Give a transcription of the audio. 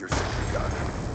your sentry gun.